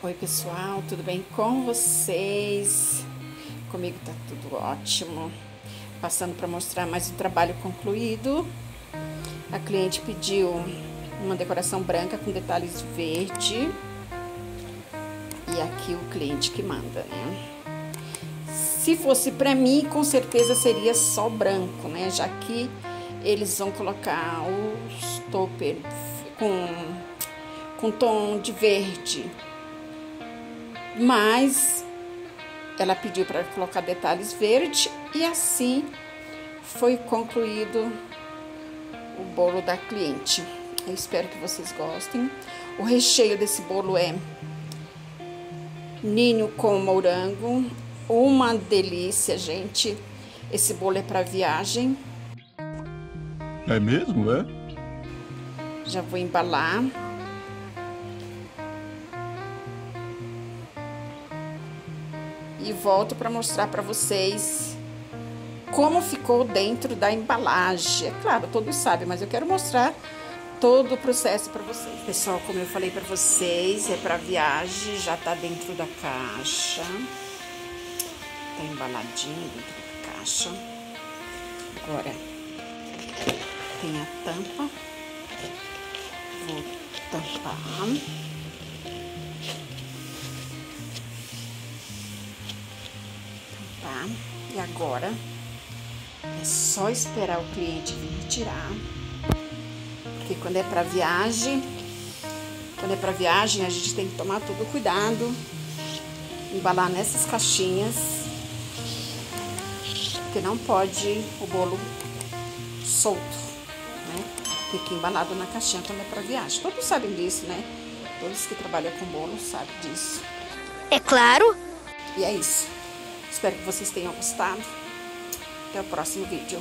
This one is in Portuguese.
Oi pessoal, tudo bem com vocês? Comigo tá tudo ótimo. Passando para mostrar mais um trabalho concluído. A cliente pediu uma decoração branca com detalhes verde. E aqui o cliente que manda, né? Se fosse para mim, com certeza seria só branco, né? Já que eles vão colocar os topper com, com tom de verde mas ela pediu para colocar detalhes verde e assim foi concluído o bolo da cliente. Eu espero que vocês gostem. O recheio desse bolo é ninho com morango, uma delícia, gente. Esse bolo é para viagem. É mesmo, é? Já vou embalar. E volto para mostrar para vocês como ficou dentro da embalagem. É claro, todos sabem, mas eu quero mostrar todo o processo para vocês. Pessoal, como eu falei para vocês, é para viagem, já tá dentro da caixa. Tá embaladinho dentro da caixa. Agora tem a tampa. Vou tampar. E agora é só esperar o cliente vir tirar. Porque quando é para viagem, quando é para viagem, a gente tem que tomar todo cuidado, embalar nessas caixinhas, porque não pode o bolo solto, né? Ir embalado na caixinha quando é para viagem. Todos sabem disso, né? Todos que trabalham com bolo sabem disso. É claro. E é isso. Espero que vocês tenham gostado. Até o próximo vídeo.